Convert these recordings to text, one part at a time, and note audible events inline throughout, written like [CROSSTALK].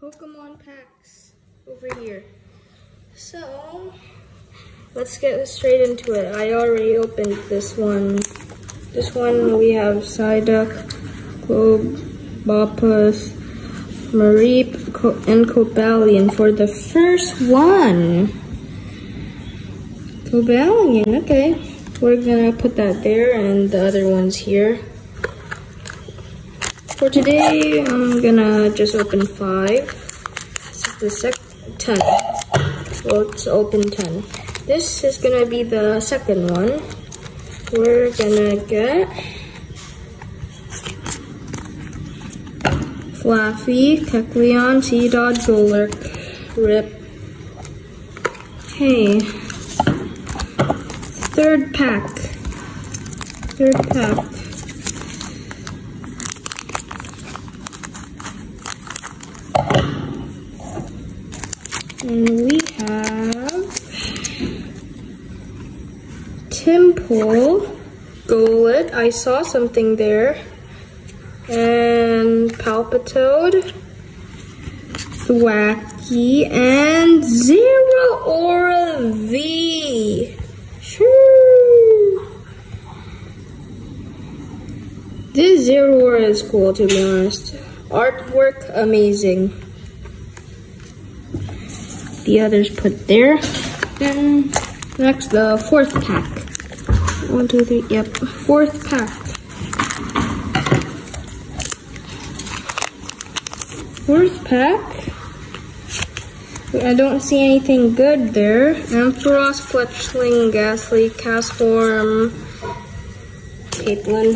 Pokemon packs over here. So, let's get straight into it. I already opened this one. This one we have Psyduck, Globe, Bopus, Mareep, and Cobalion for the first one. Cobalion, okay. We're gonna put that there and the other ones here. For today, I'm gonna just open five. This is the 10. Well, it's open 10. This is gonna be the second one. We're gonna get Flaaffy, Kecleon, Seedot, Golurk, Rip. Hey. Third pack. Third pack. And we have Tympole Golett. I saw something there. And Palpitoad, Thwackey, and Zeraora V. Sure. This Zeraora is cool to be honest. Artwork amazing the others put there. Then next, the fourth pack. One, two, three, yep, fourth pack. Fourth pack. I don't see anything good there. Ampharos, Fletchling, Gastly, Castform, Caitlin.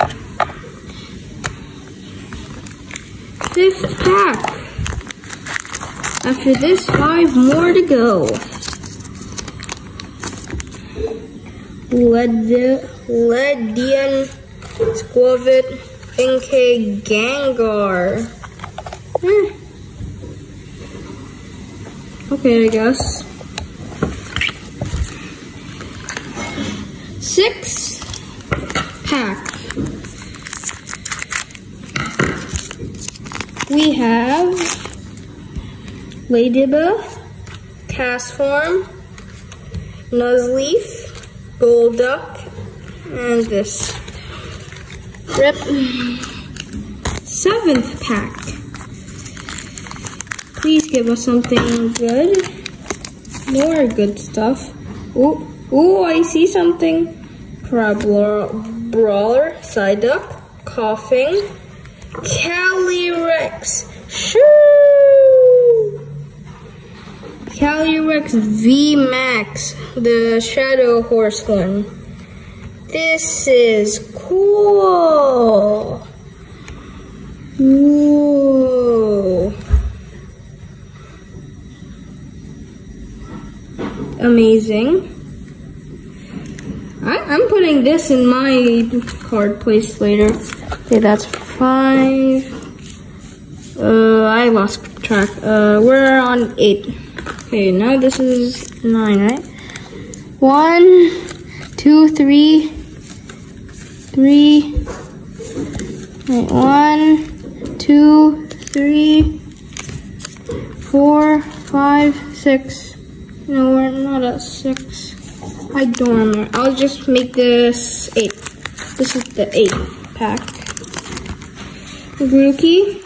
Fifth pack. After this, five more to go. Led Ledian, Skwovet, Inkay, Gengar. Eh. Okay, I guess. Six pack. We have Ladybug, Castform, Nuzleaf, Golduck, and this. Rip. Seventh pack. Please give us something good. More good stuff. Ooh, ooh, I see something. Brawler, Psyduck, Koffing, Calyrex. Shoo! Calyrex V Max, the Shadow Horse one. This is cool. Whoa. Amazing. I, am putting this in my card place later. Okay, that's five. Uh, I lost track. Uh, we're on eight. Okay, now this is nine, right? One, two, three, three. Wait, one, two, three, four, five, six. No, we're not at six. I don't remember. I'll just make this eight. This is the eight pack. Grookey,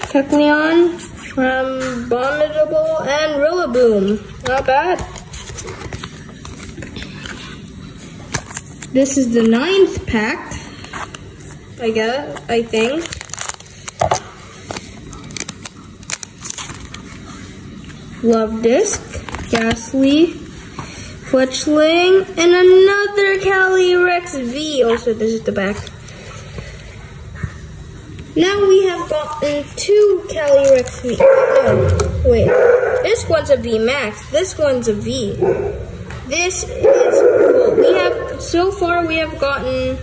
from Abominable and Rillaboom. Not bad. This is the ninth pack. I guess, I think. Love Disc, Gastly, Fletchling, and another Calyrex V. Oh, also, this is the back. Now we have gotten two Calyrex V. No, oh, wait. This one's a V Max. This one's a V. This is cool. We have, so far we have gotten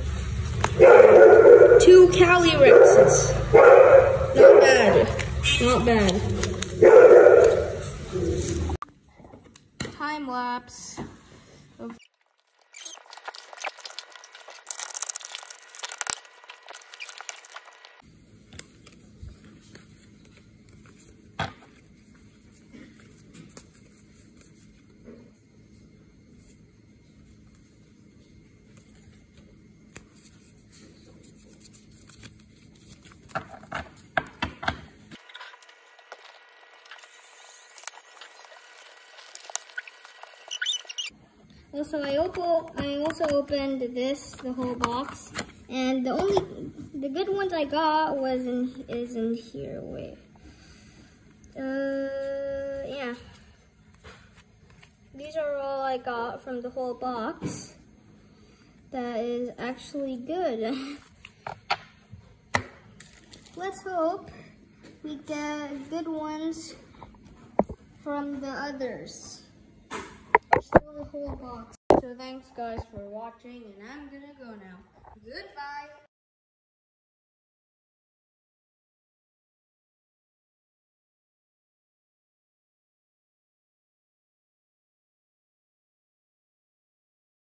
two Calyrexes. Not bad. Not bad. Time lapse. Also, I I also opened this, the whole box, and the only, the good ones I got was in, is in here. Wait, uh, yeah. These are all I got from the whole box. That is actually good. [LAUGHS] Let's hope we get good ones from the others. Whole box. So thanks guys for watching and I'm gonna go now. Goodbye.